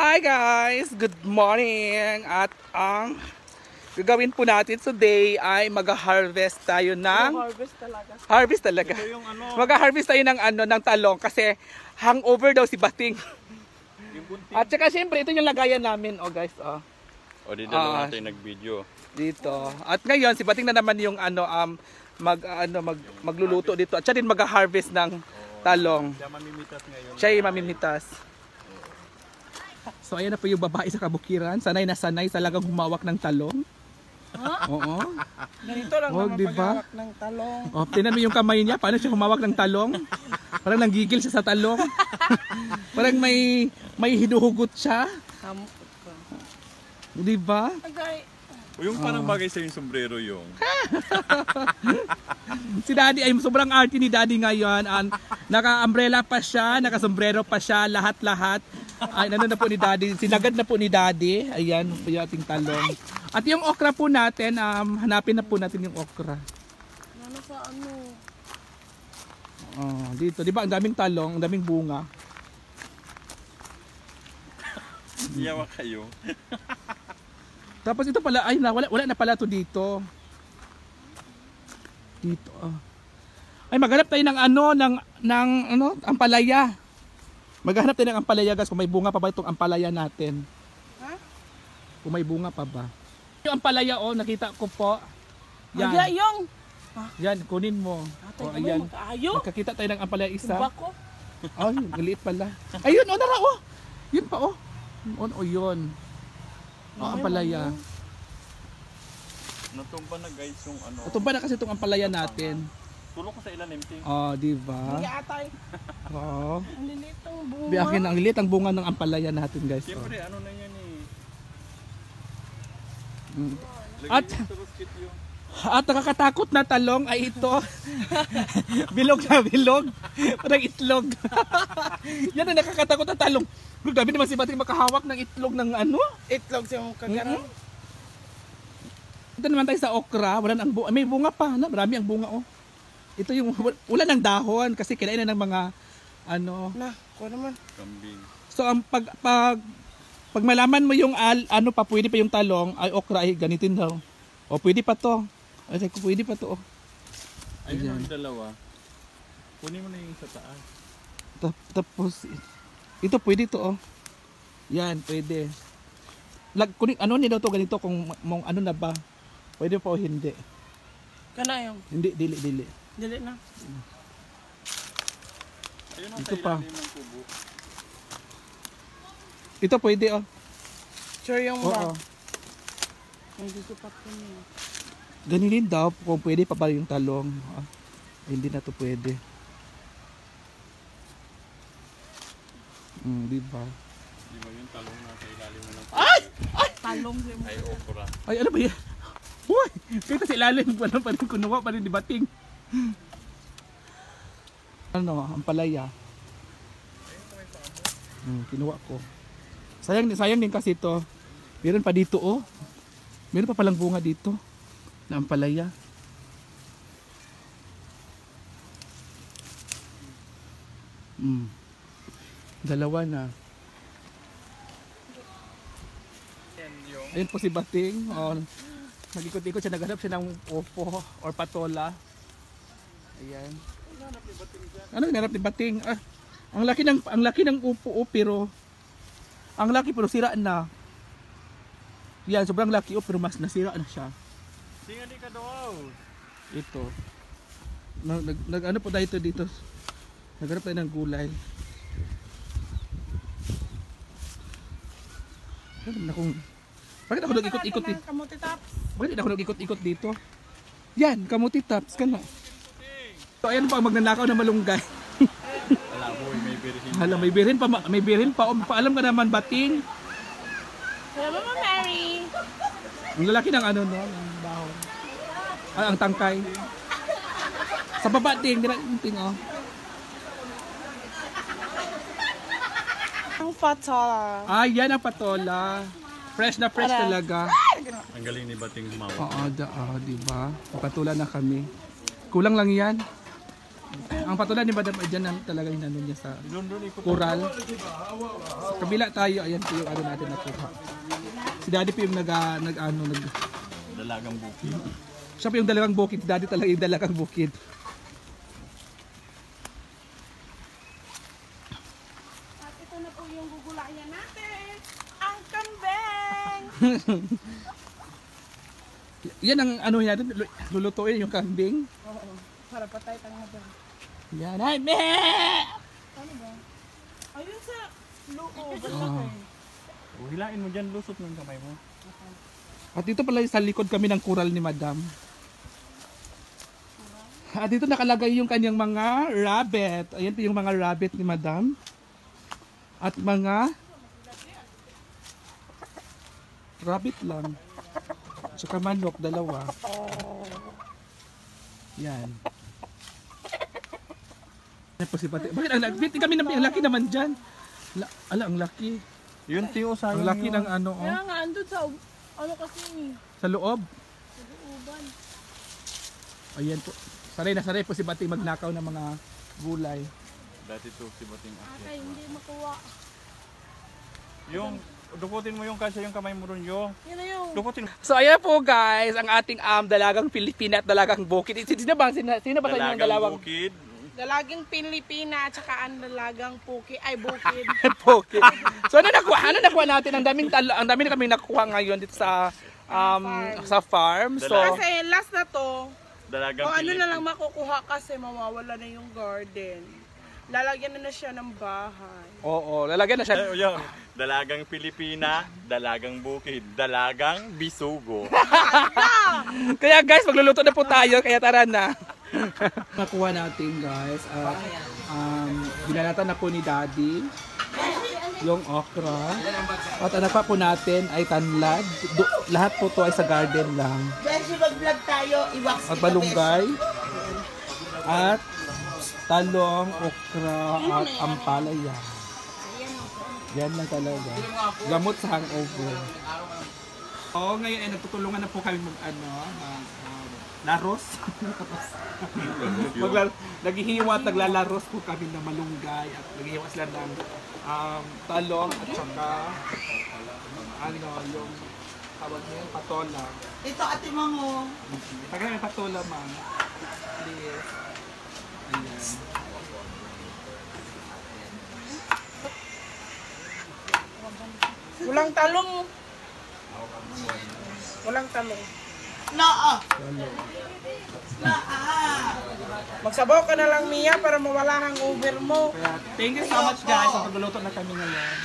Hi guys! Good morning! At ang gagawin po natin today ay mag-harvest tayo ng Harvest talaga. harvest talaga. Ano, Mag-harvest tayo ng ano ng talong kasi hangover daw si Bating. At saka siyempre ito yung lagayan namin, oh guys, oh. O di Ah. dalawa natin nag-video. Dito. At ngayon si Bating na naman yung ano um mag ano mag magluluto dito at siya din mag-harvest ng talong. Kaya mamimitas ngayon. Siya mamimitas. So ayan na po yung babae sa kabukiran. Sanay na sanay talagang humawak ng talong. Oo. Ganito lang Oh, naman di ba? paghawak ng talong. Oh, tinan mo yung kamay niya, paano siya humawak ng talong? Parang nanggigil siya sa talong. Parang may may hinuhugot siya, Ham- 'di ba? Yung parang bagay sa yung sombrero yung. Si Daddy ay sobrang arty ni Daddy ngayon. An naka-umbrella pa siya, naka-sombrero pa siya, lahat-lahat. Ay, ano na po ni Daddy, sinagad na po ni Daddy. Ayan po yung ating talong. At yung okra po natin, um, hanapin na po natin yung okra. Ano sa ano? Oh, dito, 'di ba? Ang daming talong, ang daming bunga. Iyawa kayo. Tapos ito pala, ay na, wala, wala na pala to dito. Dito. ah. Ay maghanap tayo ng ano, ng, ng ano, ampalaya. Maghanap tayo ng ampalaya guys, kung may bunga pa ba itong ampalaya natin. Ha? Kung may bunga pa ba. Yung ampalaya oh, nakita ko po. Yan. Yan, yung. yan, kunin mo. Atay Oh, ayan. Nakakita tayo ng ampalaya isa. Tumba ko. Ay, maliit pala. Ayun, oh, nara, oh. Yun pa, oh. On, oh, yun. Oh, ampalaya. Natumba na guys yung ano. Ito ba na kasi itong ampalaya natin? Tulong ko sa ilan empty. Oh, di ba? Hindi atay. Oo. Ang lilit ng bunga. Biyakin ang lilit ang bunga ng ampalaya natin, guys. Oh. Siyempre, ano na yan eh. Mm. At-. At nakakatakot na talong ay ito. bilog na bilog. Parang itlog. Yan ang nakakatakot na talong. Look, dami naman si Bating makahawak ng itlog ng ano. Itlog siya mong kagaran. Ito naman tayo sa okra. Wala nang bunga. May bunga pa. Na? Marami ang bunga, oh. Ito yung, wala ng dahon kasi kinain na ng mga, ano. Na, ko naman. Kambing. So, ang pag, pag, pag malaman mo yung al, ano pa, pwede pa yung talong, ay okra, ay ganitin daw. O, pwede pa to. Ay, ko, pwede pa to, oh. Ayun yung dalawa. Kunin mo na yung sa taas. Tap- Tapos, ito pwede to, oh. Yan, pwede. Lag, kunin, ano nila to ganito kung mong ano na ba? Pwede pa o hindi? Kana yung. Hindi, dili, dili. Dili na. Ayun ang Ito pa. Ito pwede, oh. Sure yung Oo. ba? Ang gugupat ko niya. Ganinin daw kung pwede pa ba yung talong. Ah, hindi na to pwede. Mm, di ba? Di ba yung talong na sa ilalim mo ng Talong siya mo. ay okra. Ay, ano ba yan? Uy! Kaya sa ilalim, wala pa rin kunuha pa rin di bating. Ano, ang palaya. Hmm, kinuha ko. Sayang, sayang din kasi ito. Meron pa dito, oh. Meron pa palang bunga dito. Na ang palaya. Hmm. Dalawa na. Ayun po si Bating. Oh, nag-ikot-ikot siya, naghanap siya ng opo or patola. Ayan. Ano hinanap ni Bating? Ah, ang laki ng ang laki ng upo oh, pero ang laki pero sira na. Yan, sobrang laki oh, pero mas nasira na siya. Tinga di ka daw. Ito. Nag, nag, nag- ano po tayo ito dito? Naghanap tayo ng gulay. Ano na kung Bakit ako nag-ikot-ikot dito? Kamuti tops. Bakit ako nag-ikot-ikot dito? Yan, kamuti tops ka na. So ayan pa magnanakaw na malunggay. Wala boy, may birihin. Hala, may birin pa, ma- may birin pa. O, paalam ka naman, bating. Hello, Mama Mary. Ang lalaki ng ano, no? Ng dahon. Ah, ang tangkay. Sa baba, ting. Dira, ting, oh. Ang patola. Ah, yan ang patola. Fresh na fresh Para. talaga. Ang galing ni Bating humawak. Oo, da, ah, di ba? Papatula na kami. Kulang lang yan. Ang patola ni Madam ay dyan na talaga yung ano niya sa coral. Sa kabila tayo, ayan po yung ano natin nakuha. Si Daddy po yung nag, ah, nag ano, nag, Dalagang bukid. siya po yung dalagang bukid. Si Daddy talaga yung dalagang bukid. At ito na po yung gugulayan natin. Ang kambing! Yan ang ano natin, lu- lulutuin yung kambing. Oo. Para patay tanga ba? Yan, ay, me! Ano ba? Ayun sa loob. Oh. O, hilain mo dyan, lusot yung kamay mo. At dito pala sa likod kami ng kural ni Madam. At dito nakalagay yung kanyang mga rabbit. Ayan po yung mga rabbit ni Madam. At mga rabbit lang. Tsaka manok, dalawa. Yan. Po si Pati. Bakit ang laki? Kami na ang laki naman dyan. La, ala, ang laki. Yun, tiyo, sayang Ang laki ng ano, oh. Kaya nga, andun sa, ano kasi ni, Sa loob. sa looban. Ayan po. Saray na saray po si Bating magnakaw ng mga gulay. Dati to, si Bating. Ate, hindi makuha. Yung, dukutin mo yung kasya yung kamay mo ron, yo. Yan na yung, Dukutin mo. So ayan po guys, ang ating um, dalagang Pilipina at dalagang bukid. Sino ba? Sino, sino ba sa inyo ang Dalagang dalawang bukid. Dalagang Pilipina at saka ang dalagang puki, ay bukid. bukid? So ano nakuha? Ano nakuha natin? Ang daming talo, ang dami na kami nakuha ngayon dito sa um, sa farm. So kasi last na to, Dalagang o ano na lang makukuha kasi mawawala na yung garden. Lalagyan na na siya ng bahay. Oo, lalagyan na siya. Eh, yun. Dalagang Pilipina, dalagang bukid, dalagang bisugo. Kaya guys, magluluto na po tayo. Kaya tara na. Nakuha natin guys. At um, binalatan na po ni Daddy yung okra. At ang pa po natin ay tanlad. Du- lahat po to ay sa garden lang. Beshi, mag-vlog tayo. Iwax At balunggay. At talong, okra, at ampalaya. Yan lang talaga. Gamot sa hangover. Oo, ngayon ay nagtutulungan na po kami mag ano, mag, laros. Magla- naghihiwa at naglalaros po kami ng malunggay at naghihiwa sila ng um, talong at saka ano, yung tawag niya, patola. Ito, ate mo. Tagal may patola, ma'am. Please. Ayan. Walang talong. Walang talong. Noo. Magsabaw ka na lang, Mia, para mawala ang over mo. Thank you so much guys. Ang pagluluto na kami ngayon.